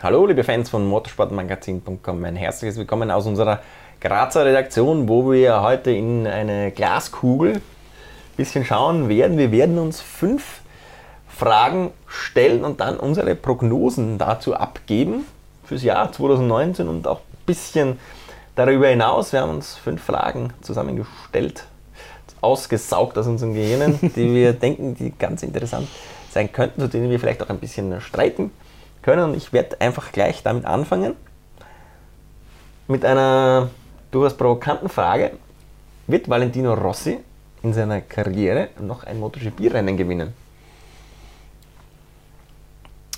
Hallo, liebe Fans von motorsportmagazin.com. Ein herzliches Willkommen aus unserer Grazer Redaktion, wo wir heute in eine Glaskugel ein bisschen schauen werden. Wir werden uns fünf Fragen stellen und dann unsere Prognosen dazu abgeben fürs Jahr 2019 und auch ein bisschen darüber hinaus. Wir haben uns fünf Fragen zusammengestellt, ausgesaugt aus unseren Gehirnen, die wir denken, die ganz interessant sein könnten, zu denen wir vielleicht auch ein bisschen streiten können. Und ich werde einfach gleich damit anfangen. Mit einer durchaus provokanten Frage. Wird Valentino Rossi in seiner Karriere noch ein MotoGP-Rennen gewinnen?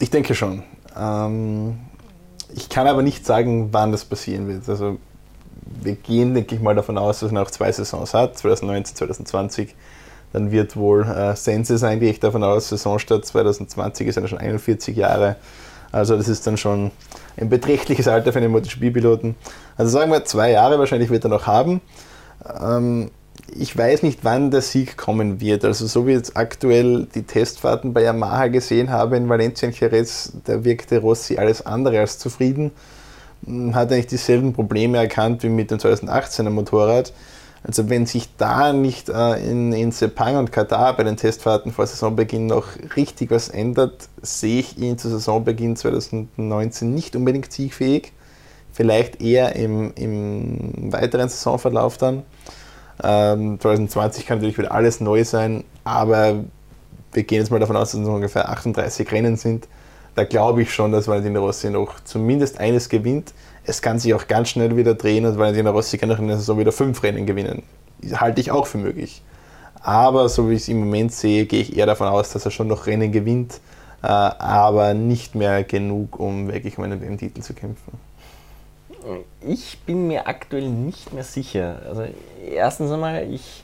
Ich denke schon. Ähm, ich kann aber nicht sagen, wann das passieren wird. Also wir gehen, denke ich mal, davon aus, dass er noch zwei Saisons hat, 2019, 2020. Dann wird wohl äh, Sense sein, gehe ich davon aus. Saisonstart 2020 ist er schon 41 Jahre. Also das ist dann schon ein beträchtliches Alter für einen MotoGP-Piloten. Also sagen wir zwei Jahre wahrscheinlich wird er noch haben. Ähm, ich weiß nicht, wann der Sieg kommen wird. Also so wie jetzt aktuell die Testfahrten bei Yamaha gesehen habe in Valencia und Jerez, da wirkte Rossi alles andere als zufrieden. Hm, hat eigentlich dieselben Probleme erkannt wie mit dem 2018er Motorrad. Also wenn sich da nicht äh, in, in Sepang und Katar bei den Testfahrten vor Saisonbeginn noch richtig was ändert, sehe ich ihn zu Saisonbeginn 2019 nicht unbedingt siegfähig. Vielleicht eher im, im weiteren Saisonverlauf dann. Ähm, 2020 kann natürlich wieder alles neu sein, aber wir gehen jetzt mal davon aus, dass es ungefähr 38 Rennen sind. Da glaube ich schon, dass Valentino Rossi noch zumindest eines gewinnt. Es kann sich auch ganz schnell wieder drehen und Valentino Rossi kann auch in der Saison wieder fünf Rennen gewinnen. Halte ich auch für möglich. Aber so wie ich es im Moment sehe, gehe ich eher davon aus, dass er schon noch Rennen gewinnt, äh, aber nicht mehr genug, um wirklich um einen WM-Titel zu kämpfen. Ich bin mir aktuell nicht mehr sicher. Also erstens einmal, ich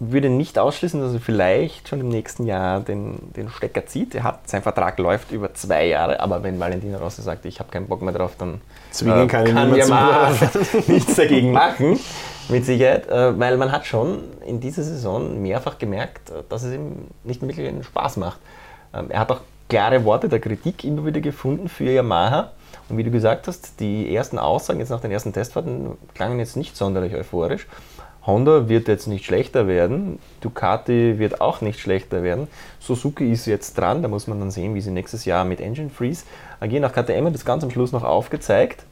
würde nicht ausschließen, dass er vielleicht schon im nächsten Jahr den, den Stecker zieht. Er hat, sein Vertrag läuft über zwei Jahre, aber wenn Valentino Rossi sagt, ich habe keinen Bock mehr drauf, dann Zwingen äh, kann, kann ja mal nichts dagegen machen, mit Sicherheit. Äh, weil man hat schon in dieser Saison mehrfach gemerkt, dass es ihm nicht wirklich einen Spaß macht. Ähm, er hat auch klare Worte der Kritik immer wieder gefunden für Yamaha. Und wie du gesagt hast, die ersten Aussagen jetzt nach den ersten Testfahrten klangen jetzt nicht sonderlich euphorisch. Honda wird jetzt nicht schlechter werden, Ducati wird auch nicht schlechter werden. Suzuki ist jetzt dran, da muss man dann sehen, wie sie nächstes Jahr mit Engine Freeze agieren. Nach KTM hat das ganz am Schluss noch aufgezeigt.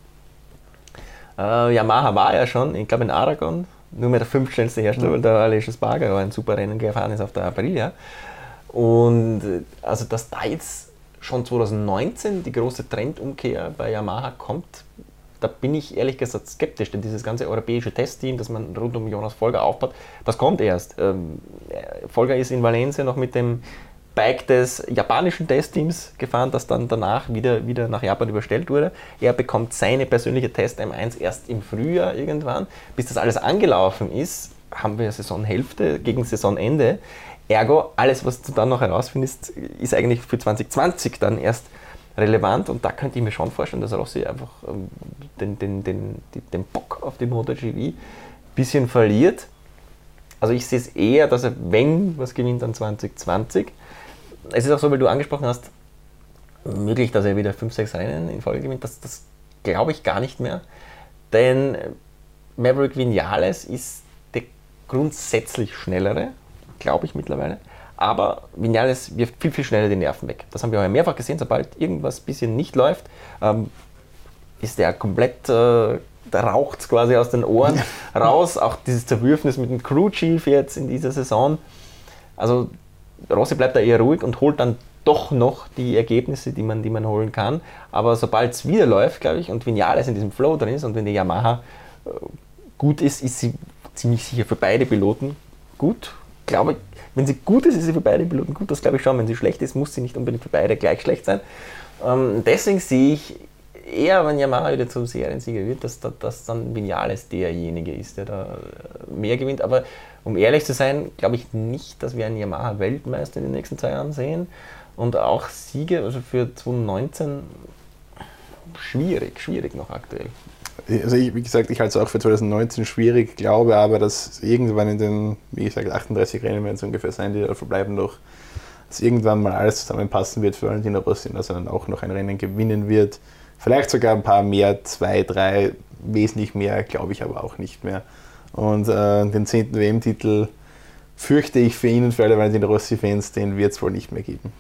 Äh, Yamaha war ja schon, ich glaube in Aragon, nur mehr der fünftschnellste Hersteller, mhm. weil der Aleix Sparger ein super Rennen gefahren ist auf der Aprilia. Und äh, also, dass da jetzt schon 2019 die große Trendumkehr bei Yamaha kommt, da bin ich ehrlich gesagt skeptisch, denn dieses ganze europäische Testteam, das man rund um Jonas Folger aufbaut, das kommt erst. Ähm, Folger ist in Valencia noch mit dem Bike des japanischen Testteams gefahren, das dann danach wieder, wieder nach Japan überstellt wurde. Er bekommt seine persönliche Test M1 erst im Frühjahr irgendwann. Bis das alles angelaufen ist, haben wir Saisonhälfte gegen Saisonende. Ergo, alles, was du dann noch herausfindest, ist eigentlich für 2020 dann erst relevant und da könnte ich mir schon vorstellen, dass Rossi einfach ähm, den, den, den, den Bock auf die MotoGP ein bisschen verliert. Also ich sehe es eher, dass er, wenn was gewinnt, dann 2020. Es ist auch so, weil du angesprochen hast, möglich, dass er wieder 5, 6 Rennen in Folge gewinnt. Das, das glaube ich gar nicht mehr. Denn Maverick Vinales ist der grundsätzlich schnellere, glaube ich mittlerweile aber Vinales wirft viel, viel schneller die Nerven weg. Das haben wir auch mehrfach gesehen, sobald irgendwas ein bisschen nicht läuft, ähm, ist der komplett, äh, da raucht es quasi aus den Ohren raus. Auch dieses Zerwürfnis mit dem Crew Chief jetzt in dieser Saison. Also Rossi bleibt da eher ruhig und holt dann doch noch die Ergebnisse, die man, die man holen kann. Aber sobald es wieder läuft, glaube ich, und Vinales in diesem Flow drin ist und wenn die Yamaha äh, gut ist, ist sie ziemlich sicher für beide Piloten gut. Glaube ich, wenn sie gut ist, ist sie für beide Piloten gut, das glaube ich schon. Wenn sie schlecht ist, muss sie nicht unbedingt für beide gleich schlecht sein. Ähm, deswegen sehe ich eher, wenn Yamaha wieder zum Seriensieger wird, dass, dass dann Vinales derjenige ist, der da mehr gewinnt. Aber um ehrlich zu sein, glaube ich nicht, dass wir einen Yamaha-Weltmeister in den nächsten zwei Jahren sehen. Und auch Siege, also für 2019 schwierig, schwierig noch aktuell also ich, wie gesagt, ich halte es auch für 2019 schwierig, glaube aber, dass irgendwann in den, wie gesagt, 38 Rennen werden es ungefähr sein, die da verbleiben noch, dass irgendwann mal alles zusammenpassen wird für Valentino Rossi, dass er dann auch noch ein Rennen gewinnen wird. Vielleicht sogar ein paar mehr, zwei, drei, wesentlich mehr, glaube ich aber auch nicht mehr. Und äh, den zehnten WM-Titel fürchte ich für ihn und für alle Valentino Rossi-Fans, den wird es wohl nicht mehr geben.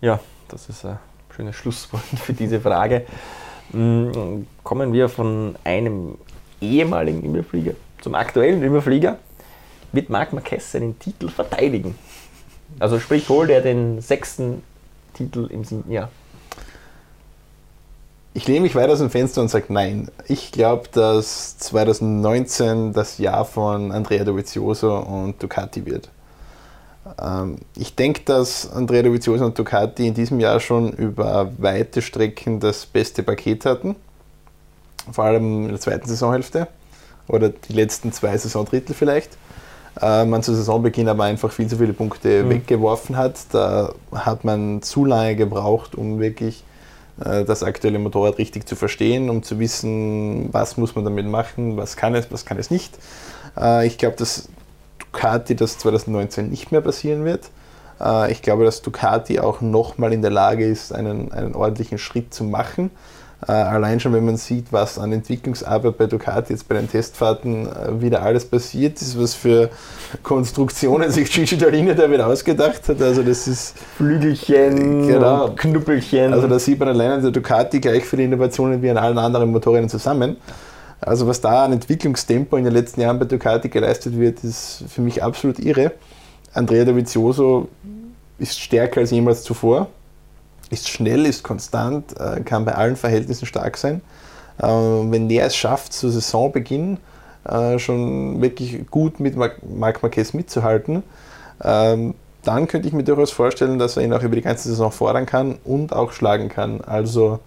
Ja, das ist ein schönes Schlusswort für diese Frage. Mm, kommen wir von einem ehemaligen Überflieger zum aktuellen Überflieger. Wird Marc Marquez seinen Titel verteidigen? Also sprich, holt er den sechsten Titel im siebten Jahr? Ich lehne mich weiter aus dem Fenster und sage nein. Ich glaube, dass 2019 das Jahr von Andrea Dovizioso und Ducati wird. Ähm, ich denke, dass Andrea Dovizioso und Ducati in diesem Jahr schon über weite Strecken das beste Paket hatten. Vor allem in der zweiten Saisonhälfte oder die letzten zwei Saisondrittel vielleicht äh, man zu Saisonbeginn aber einfach viel zu viele Punkte mhm. weggeworfen hat. Da hat man zu lange gebraucht, um wirklich äh, das aktuelle Motorrad richtig zu verstehen, um zu wissen, was muss man damit machen, was kann es, was kann es nicht. Äh, ich glaube, dass Ducati das 2019 nicht mehr passieren wird. Äh, ich glaube, dass Ducati auch nochmal in der Lage ist, einen, einen ordentlichen Schritt zu machen. Äh, allein schon, wenn man sieht, was an Entwicklungsarbeit bei Ducati jetzt bei den Testfahrten äh, wieder alles passiert ist, was für Konstruktionen sich Gigi Dallini da wieder ausgedacht hat. Also das ist Flügelchen, genau, Knüppelchen. Also da sieht man allein an der Ducati gleich viele Innovationen wie an allen anderen Motorrädern zusammen. Also was da an Entwicklungstempo in den letzten Jahren bei Ducati geleistet wird, ist für mich absolut irre. Andrea Dovizioso ist stärker als jemals zuvor ist schnell, ist konstant, äh, kann bei allen Verhältnissen stark sein. Äh, wenn der es schafft, zu Saisonbeginn äh, schon wirklich gut mit Marc Marquez mitzuhalten, ähm, dann könnte ich mir durchaus vorstellen, dass er ihn auch über die ganze Saison fordern kann und auch schlagen kann. Also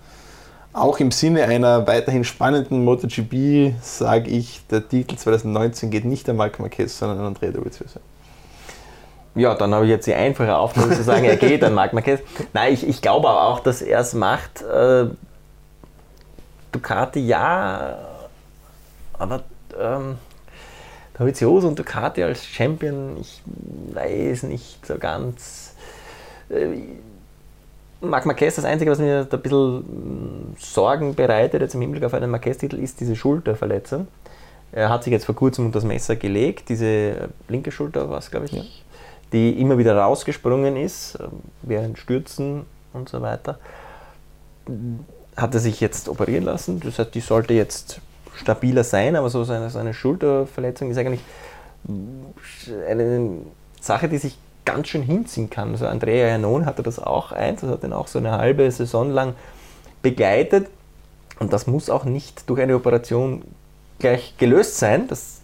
auch im Sinne einer weiterhin spannenden MotoGP sage ich, der Titel 2019 geht nicht an Marc Marquez, sondern an Andrea Dovizioso ja, dann habe ich jetzt die einfache Aufgabe zu sagen, er geht an Marc Marquez. Nein, ich, ich glaube aber auch, dass er es macht. Äh, Ducati ja, aber ähm, Dovizioso und Ducati als Champion, ich weiß nicht so ganz. Äh, Marc Marquez, das Einzige, was mir da ein bisschen hm, Sorgen bereitet, jetzt im Hinblick auf einen Marquez-Titel, ist diese Schulterverletzung. Er hat sich jetzt vor kurzem unter das Messer gelegt, diese linke Schulter war es, glaube ich. Ja die immer wieder rausgesprungen ist, ähm, während Stürzen und so weiter. Hat er sich jetzt operieren lassen, das heißt, die sollte jetzt stabiler sein, aber so eine, so eine Schulterverletzung ist eigentlich eine Sache, die sich ganz schön hinziehen kann. Also Andrea Janon hatte das auch eins, das hat ihn auch so eine halbe Saison lang begleitet und das muss auch nicht durch eine Operation gleich gelöst sein, dass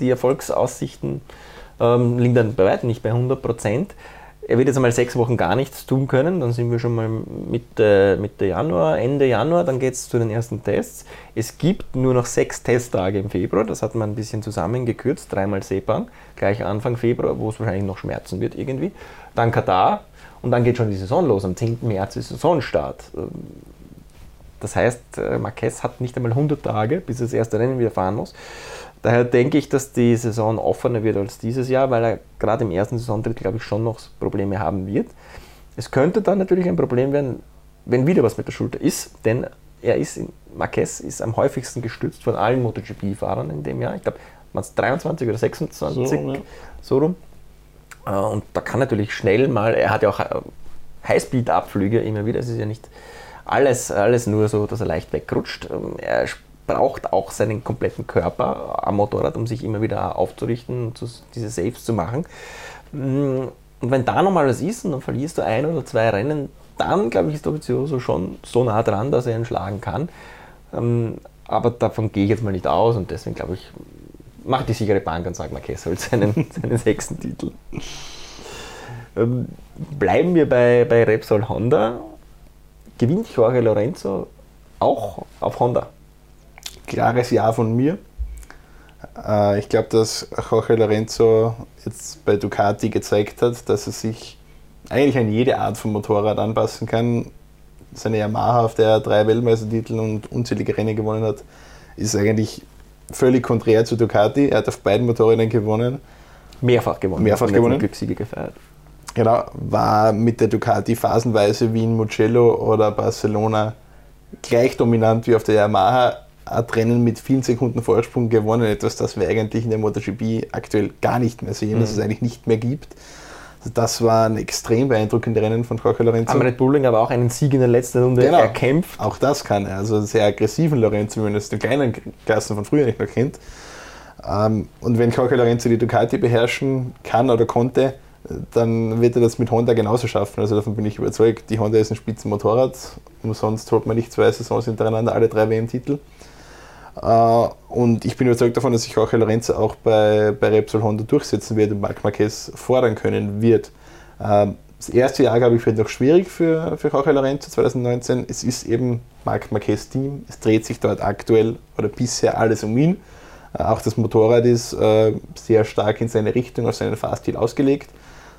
die Erfolgsaussichten ähm, liegt dann bei weitem nicht bei 100 Prozent. Er wird jetzt einmal sechs Wochen gar nichts tun können, dann sind wir schon mal Mitte, Mitte Januar, Ende Januar, dann geht es zu den ersten Tests. Es gibt nur noch sechs Testtage im Februar, das hat man ein bisschen zusammengekürzt, dreimal Sepang, gleich Anfang Februar, wo es wahrscheinlich noch schmerzen wird irgendwie. Dann Katar und dann geht schon die Saison los, am 10. März ist Saisonstart. Das heißt, äh, Marquez hat nicht einmal 100 Tage, bis er das erste Rennen wieder fahren muss. Daher denke ich, dass die Saison offener wird als dieses Jahr, weil er gerade im ersten Saisontritt, glaube ich, schon noch Probleme haben wird. Es könnte dann natürlich ein Problem werden, wenn wieder was mit der Schulter ist, denn er ist, in, Marquez ist am häufigsten gestützt von allen MotoGP-Fahrern in dem Jahr. Ich glaube, waren es 23 oder 26, so, ja. so rum. Äh, und da kann natürlich schnell mal, er hat ja auch äh, Highspeed-Abflüge immer wieder, es ist ja nicht alles, alles nur so, dass er leicht wegrutscht. Ähm, er braucht auch seinen kompletten Körper am Motorrad, um sich immer wieder aufzurichten und diese Saves zu machen. Mm, und wenn da nochmal was ist und dann verlierst du ein oder zwei Rennen, dann glaube ich, ist Dovizioso schon so nah dran, dass er ihn schlagen kann. Ähm, aber davon gehe ich jetzt mal nicht aus und deswegen glaube ich, macht die sichere Bank und sagt, Marquez holt seinen, seinen sechsten Titel. Ähm, bleiben wir bei, bei Repsol Honda. Gewinnt Jorge Lorenzo auch auf Honda? Klares Ja von mir. Äh, ich glaube, dass Jorge Lorenzo jetzt bei Ducati gezeigt hat, dass er sich eigentlich an jede Art von Motorrad anpassen kann. Seine Yamaha, auf der er drei Weltmeistertitel und unzählige Rennen gewonnen hat, ist eigentlich völlig konträr zu Ducati. Er hat auf beiden Motorrädern gewonnen. Mehrfach gewonnen. Mehrfach gewonnen. Glückssiege gefeiert. Genau, war mit der Ducati phasenweise wie in Mugello oder Barcelona gleich dominant wie auf der Yamaha, ein Rennen mit vielen Sekunden Vorsprung gewonnen, etwas, das wir eigentlich in der MotoGP aktuell gar nicht mehr sehen, mhm. dass es eigentlich nicht mehr gibt. Also das war ein extrem beeindruckendes Rennen von Jorge Lorenzo. Am Red Bulling aber auch einen Sieg in der letzten Runde genau. erkämpft. Auch das kann er, also sehr aggressiven Lorenzo, wie man es den kleinen Klassen von früher nicht mehr kennt. Ähm, und wenn Jorge Lorenzo die Ducati beherrschen kann oder konnte, dann wird er das mit Honda genauso schaffen. Also davon bin ich überzeugt. Die Honda ist ein Spitzenmotorrad. Umsonst holt man nicht zwei Saisons hintereinander alle drei WM-Titel. Äh, und ich bin überzeugt davon, dass sich Jorge Lorenzo auch bei, bei Repsol Honda durchsetzen wird und Marc Marquez fordern können wird. Ähm, das erste Jahr, glaube ich, wird noch schwierig für, für Jorge Lorenzo 2019. Es ist eben Marc Marquez Team. Es dreht sich dort aktuell oder bisher alles um ihn. Äh, auch das Motorrad ist äh, sehr stark in seine Richtung, auf seinen Fahrstil ausgelegt.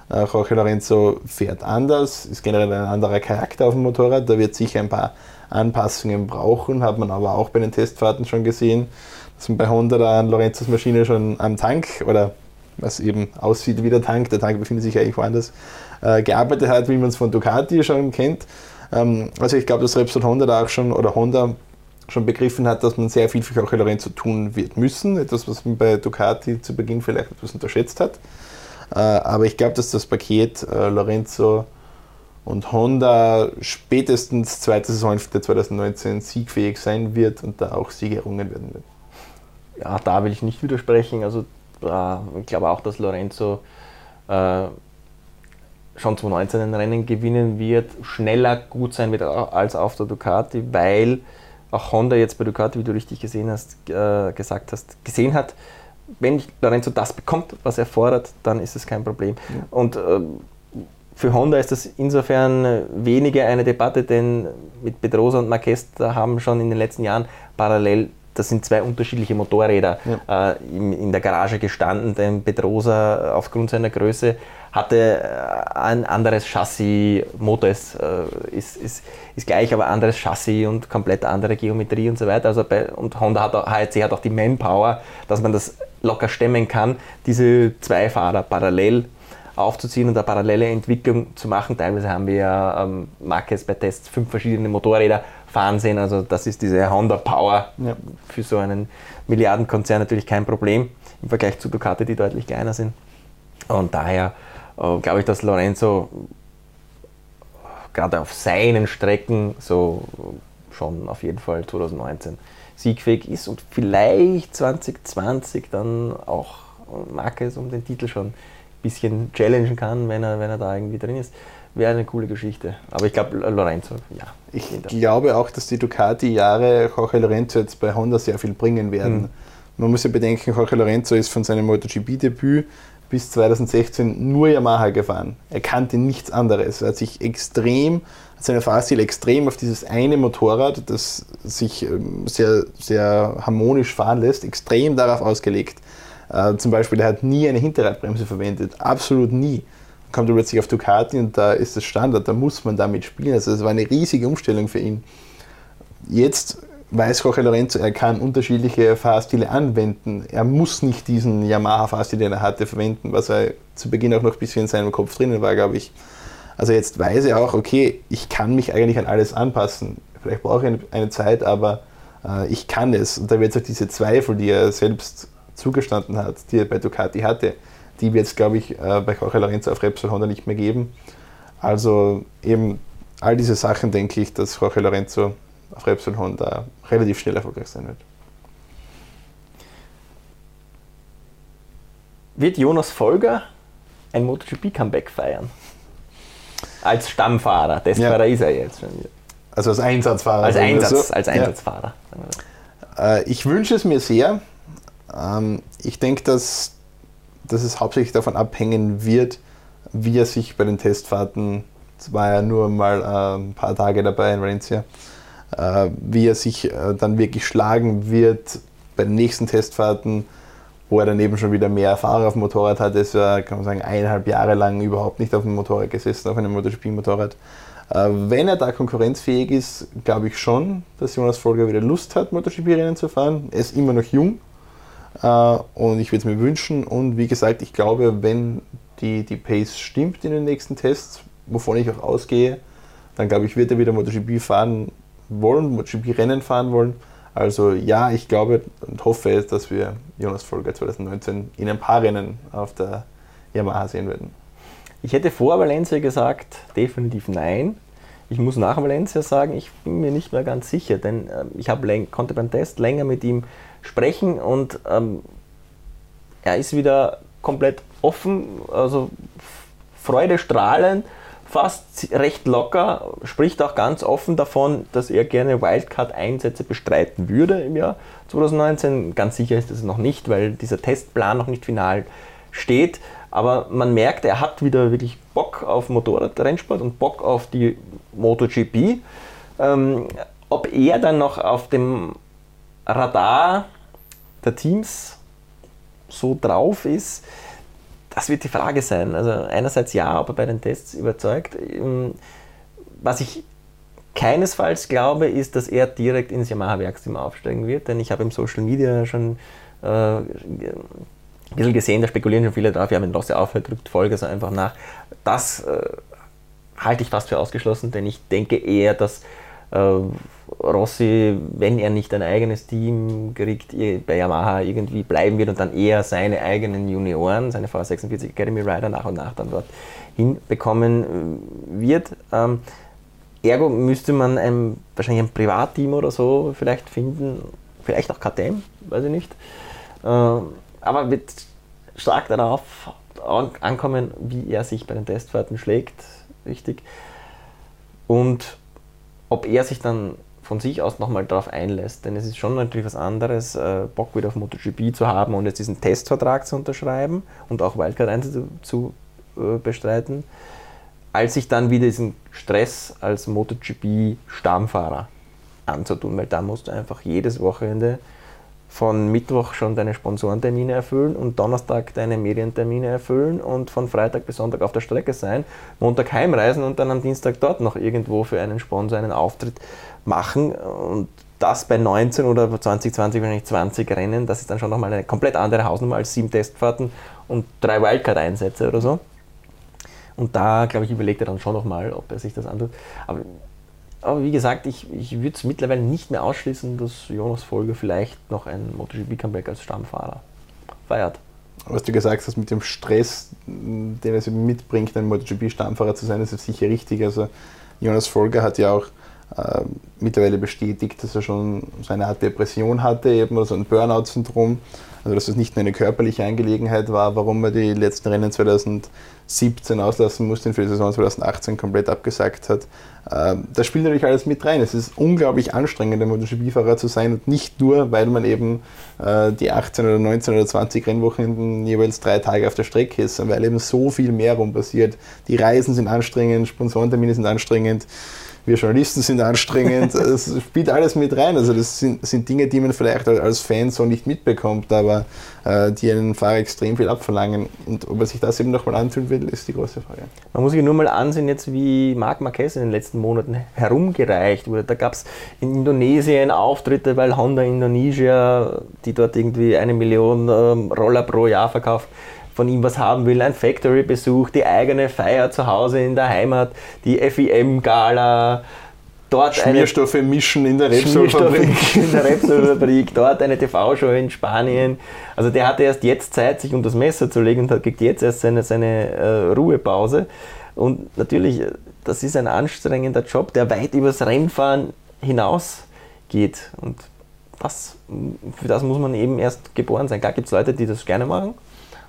Jorge Lorenzo fährt anders, ist generell ein anderer Charakter auf dem Motorrad. Da wird sicher ein paar Anpassungen brauchen, hat man aber auch bei den Testfahrten schon gesehen, dass man bei Honda da an Lorenzos Maschine schon am Tank oder was eben aussieht wie der Tank, der Tank befindet sich eigentlich woanders, äh, gearbeitet hat, wie man es von Ducati schon kennt. Ähm, also ich glaube, dass Repsol Honda da auch schon oder Honda schon begriffen hat, dass man sehr viel für Jorge Lorenzo tun wird müssen. Etwas, was man bei Ducati zu Beginn vielleicht etwas unterschätzt hat. Äh, aber ich glaube, dass das Paket äh, Lorenzo und Honda spätestens zweite Saisonhälfte 2019 siegfähig sein wird und da auch Siege errungen werden wird. Ja, da will ich nicht widersprechen. Also ich glaube auch, dass Lorenzo äh, schon 2019 ein Rennen gewinnen wird, schneller gut sein wird als auf der Ducati, weil auch Honda jetzt bei Ducati, wie du richtig gesehen hast, äh, gesagt hast, gesehen hat, wenn Lorenzo das bekommt, was er fordert, dann ist es kein Problem. Ja. Und äh, für Honda ist das insofern weniger eine Debatte, denn mit Pedrosa und Marquez haben schon in den letzten Jahren parallel, das sind zwei unterschiedliche Motorräder, ja. äh, in, in, der Garage gestanden. Denn Pedrosa aufgrund seiner Größe hatte äh, ein anderes Chassis, Motor ist, äh, ist, ist, ist, gleich, aber anderes Chassis und komplett andere Geometrie und so weiter. Also bei, und Honda hat auch, HRC hat auch die Manpower, dass man das locker stemmen kann, diese zwei Fahrer parallel aufzuziehen und eine parallele Entwicklung zu machen. Teilweise haben wir ja ähm, Marquez bei Tests fünf verschiedene Motorräder fahren sehen. Also das ist diese Honda Power ja. für so einen Milliardenkonzern natürlich kein Problem im Vergleich zu Ducati, die deutlich kleiner sind. Und daher äh, glaube ich, dass Lorenzo gerade auf seinen Strecken so schon auf jeden Fall 2019 siegfähig ist und vielleicht 2020 dann auch Marquez um den Titel schon bisschen challengen kann, wenn er, wenn er da irgendwie drin ist. Wäre eine coole Geschichte. Aber ich glaube, Lorenzo, ja. Ich glaube auch, dass die Ducati-Jahre Jorge Lorenzo jetzt bei Honda sehr viel bringen werden. Mhm. Man muss ja bedenken, Jorge Lorenzo ist von seinem MotoGP-Debüt bis 2016 nur Yamaha gefahren. Er kannte nichts anderes. Er hat sich extrem, seine Fahrstil extrem auf dieses eine Motorrad, das sich ähm, sehr, sehr harmonisch fahren lässt, extrem darauf ausgelegt. Äh, zum Beispiel, er hat nie eine Hinterradbremse verwendet, absolut nie. Kommt er plötzlich auf Ducati und da ist das Standard, da muss man damit spielen. Also das war eine riesige Umstellung für ihn. Jetzt weiß Jorge Lorenzo, er kann unterschiedliche Fahrstile anwenden. Er muss nicht diesen Yamaha-Fahrstil, den er hatte, verwenden, was er zu Beginn auch noch ein bisschen in seinem Kopf drinnen war, glaube ich. Also jetzt weiß er auch, okay, ich kann mich eigentlich an alles anpassen. Vielleicht brauche ich eine, eine Zeit, aber äh, ich kann es. Und da wird es auch diese Zweifel, die er selbst zugestanden hat, die er bei Ducati hatte, die wird es, glaube ich, äh, bei Jorge Lorenzo auf Repsol Honda nicht mehr geben. Also eben all diese Sachen denke ich, dass Jorge Lorenzo auf Repsol Honda relativ schnell erfolgreich sein wird. Wird Jonas Folger ein MotoGP-Comeback feiern? Als Stammfahrer, Testfahrer ja. ist er jetzt schon wieder. Also als Einsatzfahrer. Als, Einsatz, so. als Einsatzfahrer. Ja. Äh, ich wünsche es mir sehr. Ähm, ich denke, dass, dass es hauptsächlich davon abhängen wird, wie er sich bei den Testfahrten, es war ja nur mal äh, ein paar Tage dabei in Valencia, wie er sich äh, dann wirklich schlagen wird bei den nächsten Testfahrten, wo er dann eben schon wieder mehr Erfahrung auf dem Motorrad hat. Er ja, kann man sagen, eineinhalb Jahre lang überhaupt nicht auf dem Motorrad gesessen, auf einem MotoGP-Motorrad. Äh, wenn er da konkurrenzfähig ist, glaube ich schon, dass Jonas Folger wieder Lust hat, MotoGP-Rennen zu fahren. Er ist immer noch jung, äh, und ich würde es mir wünschen. Und wie gesagt, ich glaube, wenn die, die Pace stimmt in den nächsten Tests, wovon ich auch ausgehe, dann glaube ich, wird er wieder MotoGP fahren wollen, MotoGP-Rennen fahren wollen. Also ja, ich glaube und hoffe, dass wir Jonas Folger 2019 in ein paar Rennen auf der Yamaha sehen werden. Ich hätte vor Valencia gesagt, definitiv nein. Ich muss nach Valencia sagen, ich bin mir nicht mehr ganz sicher, denn äh, ich hab, konnte beim Test länger mit ihm sprechen und ähm, er ist wieder komplett offen, also freudestrahlend, fast recht locker, spricht auch ganz offen davon, dass er gerne Wildcard-Einsätze bestreiten würde im Jahr 2019. Ganz sicher ist es noch nicht, weil dieser Testplan noch nicht final steht. Aber man merkt, er hat wieder wirklich Bock auf Motorradrennsport und Bock auf die MotoGP. Ähm, ob er dann noch auf dem Radar der Teams so drauf ist, das wird die Frage sein. Also einerseits ja, ob er bei den Tests überzeugt. Ähm, was ich keinesfalls glaube, ist, dass er direkt ins Yamaha-Werksteam aufsteigen wird, denn ich habe im Social Media schon äh, ein bisschen gesehen, da spekulieren schon viele drauf, ja, wenn Rossi aufhört, drückt Folge so einfach nach. Das äh, halte ich fast für ausgeschlossen, denn ich denke eher, dass Rossi, wenn er nicht ein eigenes Team kriegt, bei Yamaha irgendwie bleiben wird und dann eher seine eigenen Junioren, seine V46 Academy Rider nach und nach dann dort hinbekommen äh, wird. Ähm, ergo müsste man ein, wahrscheinlich ein Privatteam oder so vielleicht finden, vielleicht auch KTM, weiß ich nicht. Äh, aber wird stark darauf ankommen, wie er sich bei den Testfahrten schlägt, richtig. Und ob er sich dann von sich aus nochmal darauf einlässt, denn es ist schon natürlich was anderes, äh, Bock wieder auf MotoGP zu haben und jetzt diesen Testvertrag zu unterschreiben und auch Wildcard 1 zu, zu äh, bestreiten, als sich dann wieder diesen Stress als MotoGP-Stammfahrer anzutun, weil da musst du einfach jedes Wochenende von Mittwoch schon deine Sponsorentermine erfüllen und Donnerstag deine Medientermine erfüllen und von Freitag bis Sonntag auf der Strecke sein, Montag heimreisen und dann am Dienstag dort noch irgendwo für einen Sponsor einen Auftritt machen und das bei 19 oder 2020, wenn nicht 20 Rennen, das ist dann schon nochmal eine komplett andere Hausnummer als sieben Testfahrten und drei Wildcard-Einsätze oder so. Und da, glaube ich, überlegt er dann schon nochmal, ob er sich das antut. Aber aber wie gesagt, ich, ich würde es mittlerweile nicht mehr ausschließen, dass Jonas Folger vielleicht noch ein MotoGP-Comeback als Stammfahrer feiert. Was du gesagt hast mit dem Stress, den es mitbringt, ein MotoGP-Stammfahrer zu sein, ist sicher richtig. Also Jonas Folger hat ja auch äh, mittlerweile bestätigt, dass er schon so eine Art Depression hatte, eben so ein Burnout-Syndrom. Also dass es nicht nur eine körperliche Angelegenheit war, warum er die letzten Rennen 2017 auslassen musste und für die Saison 2018 komplett abgesagt hat. Ähm, das spielt natürlich alles mit rein. Es ist unglaublich anstrengend, ein MotoGP-Fahrer zu sein und nicht nur, weil man eben äh, die 18 oder 19 oder 20 Rennwochen jeweils drei Tage auf der Strecke ist, sondern weil eben so viel mehr rum passiert. Die Reisen sind anstrengend, Sponsorentermine sind anstrengend wir Journalisten sind anstrengend, es spielt alles mit rein. Also das sind, sind, Dinge, die man vielleicht als Fan so nicht mitbekommt, aber äh, die einen Fahrer extrem viel abverlangen. Und ob er sich das eben nochmal antun will, ist die große Frage. Man muss sich nur mal ansehen, jetzt wie Marc Marquez in den letzten Monaten herumgereicht wurde. Da gab es in Indonesien Auftritte, weil Honda Indonesia, die dort irgendwie eine Million ähm, Roller pro Jahr verkauft, von ihm was haben will, ein Factory-Besuch, die eigene Feier zu Hause in der Heimat, die FIM-Gala, dort Schmierstoffe eine, mischen in der Repsol-Fabrik. in der Repsol-Fabrik, dort eine TV-Show in Spanien. Also der hatte erst jetzt Zeit, sich um das Messer zu legen und hat, kriegt jetzt erst seine, seine äh, Ruhepause. Und natürlich, das ist ein anstrengender Job, der weit übers Rennfahren hinausgeht. Und das, für das muss man eben erst geboren sein. Klar gibt es Leute, die das gerne machen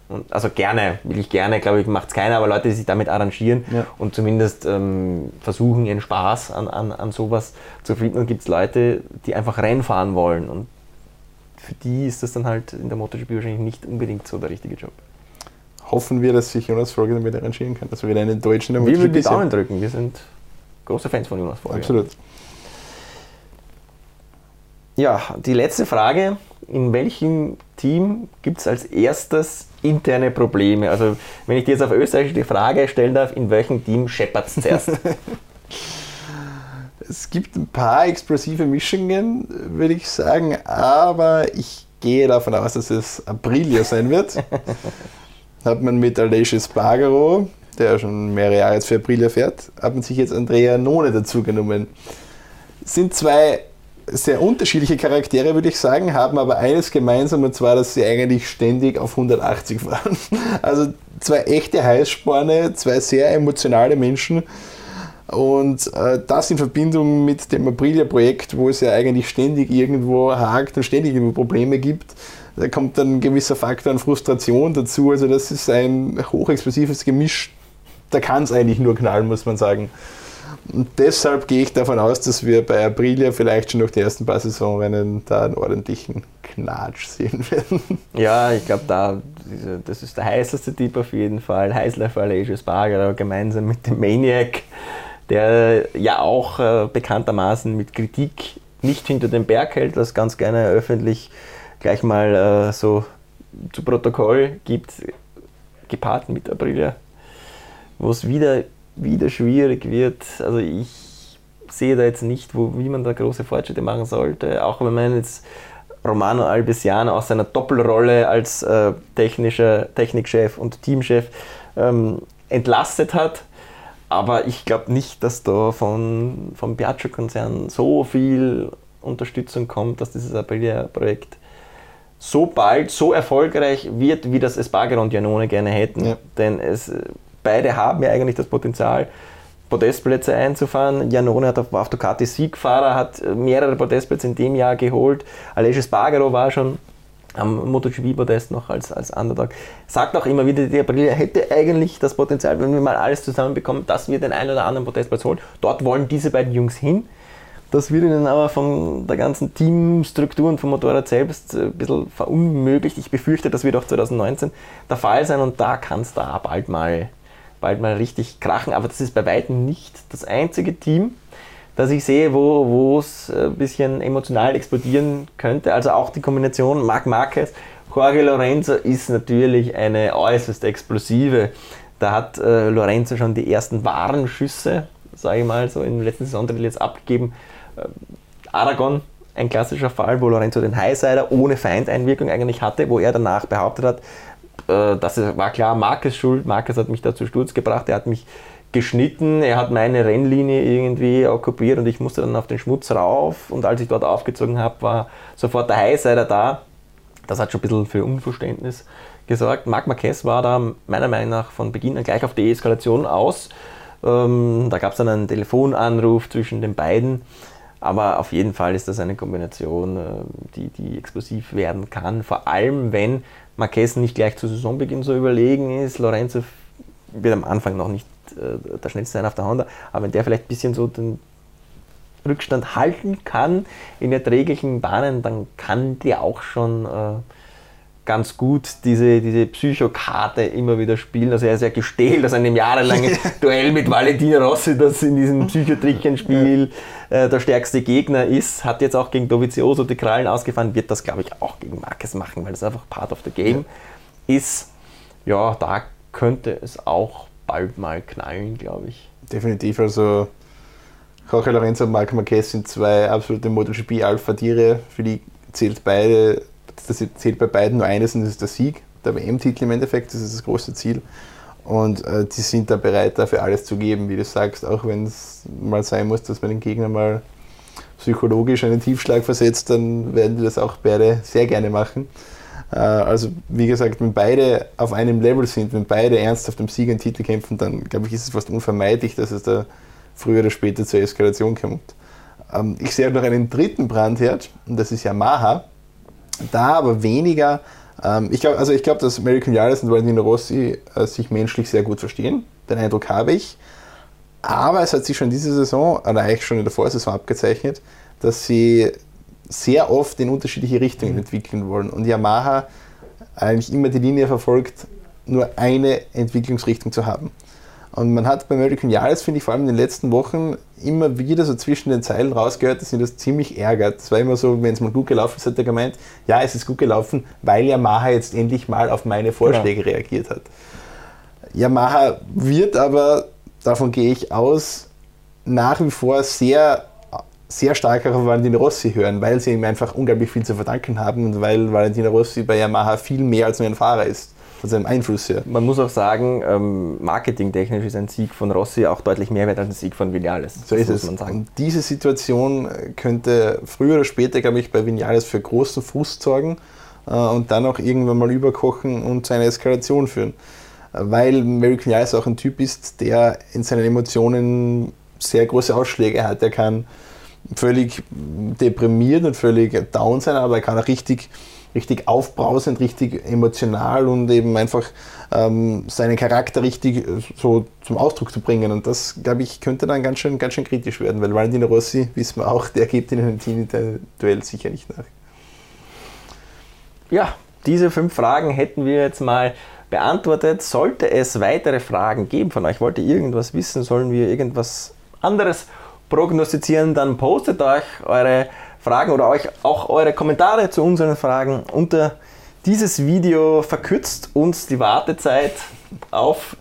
und also gerne, will ich gerne, glaube ich, macht es keiner, aber Leute, die sich damit arrangieren ja. und zumindest ähm, versuchen, ihren Spaß an, an, an sowas zu finden. Und gibt es Leute, die einfach reinfahren wollen. Und für die ist das dann halt in der MotoGP wahrscheinlich nicht unbedingt so der richtige Job. Hoffen wir, dass sich Jonas Folger damit arrangieren kann, dass wir wieder einen Deutschen in der MotoGP Wir würden die Daumen drücken, wir sind große Fans von Jonas Folger. Absolut. Ja, die letzte Frage. In welchem Team gibt es als erstes interne Probleme? Also, wenn ich dir jetzt auf Österreich die Frage stellen darf, in welchem Team scheppert es zuerst? es gibt ein paar explosive Mischungen, würde ich sagen, aber ich gehe davon aus, dass es Aprilia sein wird. hat man mit Alessio Spargaro, der schon mehrere Jahre jetzt für Aprilia fährt, hat man sich jetzt Andrea None dazu genommen. Sind zwei sehr unterschiedliche Charaktere, würde ich sagen, haben aber eines gemeinsam und zwar, dass sie eigentlich ständig auf 180 waren. Also zwei echte Heißsporne, zwei sehr emotionale Menschen. Und äh, das in Verbindung mit dem Aprilia-Projekt, wo es ja eigentlich ständig irgendwo hakt und ständig irgendwo Probleme gibt, da kommt dann ein gewisser Faktor an Frustration dazu. Also das ist ein hochexplosives Gemisch. Da kann es eigentlich nur knallen, muss man sagen. Und deshalb gehe ich davon aus, dass wir bei Aprilia vielleicht schon nach den ersten paar Saisonrennen da einen ordentlichen Knatsch sehen werden. Ja, ich glaube, da, das ist der heißeste Typ auf jeden Fall. Heißler Alejio Sparger gemeinsam mit dem Maniac, der ja auch äh, bekanntermaßen mit Kritik nicht hinter den Berg hält, was ganz gerne öffentlich gleich mal äh, so zu Protokoll gibt, gepaart mit Aprilia, wo es wieder wieder schwierig wird. Also ich sehe da jetzt nicht, wo, wie man da große Fortschritte machen sollte. Auch wenn man jetzt Romano Albesiano aus seiner Doppelrolle als äh, technischer Technikchef und Teamchef ähm, entlastet hat. Aber ich glaube nicht, dass da von, vom Piaggio-Konzern so viel Unterstützung kommt, dass dieses Aprilia-Projekt so bald so erfolgreich wird, wie das Espargaro und Janone gerne hätten. Ja. Denn es beide haben ja eigentlich das Potenzial, Podestplätze einzufahren. Janone hat auf, auf Ducati Siegfahrer, hat mehrere Podestplätze in dem Jahr geholt. Aleix Spargaro war schon am MotoGP-Podest noch als, als Underdog. Sagt auch immer wieder, die Aprilia hätte eigentlich das Potenzial, wenn wir mal alles zusammenbekommen, dass wir den einen oder anderen Podestplatz holen. Dort wollen diese beiden Jungs hin. Das wird ihnen aber von der ganzen Teamstruktur und vom Motorrad selbst ein bisschen verunmöglicht. Ich befürchte, das wird auch 2019 der Fall sein und da kann es da bald mal bald mal richtig krachen. Aber das ist bei weitem nicht das einzige Team, das ich sehe, wo es ein bisschen emotional explodieren könnte. Also auch die Kombination Marc Marquez, Jorge Lorenzo ist natürlich eine äußerst explosive. Da hat äh, Lorenzo schon die ersten wahren Schüsse, sage ich mal, so im letzten Saisondrittel jetzt abgegeben. Äh, Aragon, ein klassischer Fall, wo Lorenzo den Highsider ohne Feindeinwirkung eigentlich hatte, wo er danach behauptet hat, äh, das war klar Markes Schuld. Markes hat mich da zu Sturz gebracht. Er hat mich geschnitten, er hat meine Rennlinie irgendwie okkupiert und ich musste dann auf den Schmutz rauf. Und als ich dort aufgezogen habe, war sofort der Highsider da. Das hat schon ein bisschen für Unverständnis gesorgt. Marc Marquez war da meiner Meinung nach von Beginn an gleich auf Deeskalation aus. Ähm, da gab es dann einen Telefonanruf zwischen den beiden. Aber auf jeden Fall ist das eine Kombination, äh, die, die explosiv werden kann. Vor allem, wenn Marquez nicht gleich zu Saisonbeginn so überlegen ist. Lorenzo wird am Anfang noch nicht äh, der schnellste sein auf der Honda, aber wenn der vielleicht ein bisschen so den Rückstand halten kann in erträglichen Bahnen, dann kann der auch schon äh, ganz gut diese, diese Psychokarte immer wieder spielen. Also er ist ja gestählt aus einem jahrelangen Duell mit Valentino Rossi, das in diesem Psychotrickenspiel äh, der stärkste Gegner ist. Hat jetzt auch gegen Dovizioso die Krallen ausgefahren, wird das glaube ich auch gegen Marquez machen, weil das einfach Part of the Game ja. ist. Ja, da könnte es auch bald mal knallen, glaube ich. Definitiv, also Jorge Lorenzo und Marc Marquez sind zwei absolute MotoGP-Alpha-Tiere. Für die zählt beide das zählt bei beiden nur eines und das ist der Sieg, der WM-Titel im Endeffekt, das ist das große Ziel. Und äh, die sind da bereit, dafür alles zu geben, wie du sagst, auch wenn es mal sein muss, dass man den Gegner mal psychologisch einen Tiefschlag versetzt, dann werden die das auch beide sehr gerne machen. Äh, also wie gesagt, wenn beide auf einem Level sind, wenn beide ernsthaft um Sieg und Titel kämpfen, dann glaube ich, ist es fast unvermeidlich, dass es da früher oder später zur Eskalation kommt. Ähm, ich sehe noch einen dritten Brandherd und das ist Yamaha da aber weniger. Ähm, ich glaube, also ich glaube, dass American Yaris und Valentino Rossi äh, sich menschlich sehr gut verstehen. Den Eindruck habe ich. Aber es hat sich schon diese Saison, oder eigentlich schon in der Vorsaison abgezeichnet, dass sie sehr oft in unterschiedliche Richtungen mhm. entwickeln wollen. Und Yamaha eigentlich immer die Linie verfolgt, nur eine Entwicklungsrichtung zu haben. Und man hat bei American Yaris, finde ich, vor allem in den letzten Wochen immer wieder so zwischen den Zeilen rausgehört, dass ihn das ziemlich ärgert. Es war immer so, wenn es mal gut gelaufen ist, hat er gemeint, ja, es ist gut gelaufen, weil Yamaha jetzt endlich mal auf meine Vorschläge genau. reagiert hat. Yamaha wird aber, davon gehe ich aus, nach wie vor sehr, sehr stark auf Valentino Rossi hören, weil sie ihm einfach unglaublich viel zu verdanken haben und weil Valentino Rossi bei Yamaha viel mehr als nur ein Fahrer ist. Von seinem Einfluss her. Man muss auch sagen, ähm, marketingtechnisch ist ein Sieg von Rossi auch deutlich mehr wert als ein Sieg von Vinales. So ist es. Und diese Situation könnte früher oder später, glaube ich, bei Vinales für großen Frust sorgen äh, und dann auch irgendwann mal überkochen und zu einer Eskalation führen. Weil Mary Vinales auch ein Typ ist, der in seinen Emotionen sehr große Ausschläge hat. Er kann völlig deprimiert und völlig down sein, aber er kann auch richtig, richtig aufbrausend, richtig emotional und eben einfach ähm, seinen Charakter richtig äh, so zum Ausdruck zu bringen. Und das, glaube ich, könnte dann ganz schön, ganz schön kritisch werden, weil Valentino Rossi, wissen wir auch, der gibt in einem Team-Duell sicher nicht nach. Ja, diese fünf Fragen hätten wir jetzt mal beantwortet. Sollte es weitere Fragen geben von euch, wollt ihr irgendwas wissen, sollen wir irgendwas anderes prognostizieren, dann postet euch eure Fragen oder euch auch eure Kommentare zu unseren Fragen unter dieses Video. Verkürzt uns die Wartezeit auf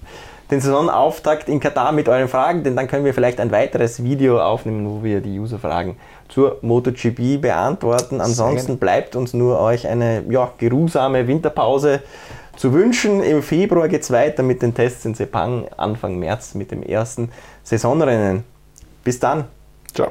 den Saisonauftakt in Katar mit euren Fragen, denn dann können wir vielleicht ein weiteres Video aufnehmen, wo wir die User-Fragen zur MotoGP beantworten. Ansonsten bleibt uns nur euch eine ja, geruhsame Winterpause zu wünschen. Im Februar geht es weiter mit den Tests in Sepang, Anfang März mit dem ersten Saisonrennen. Bis dann.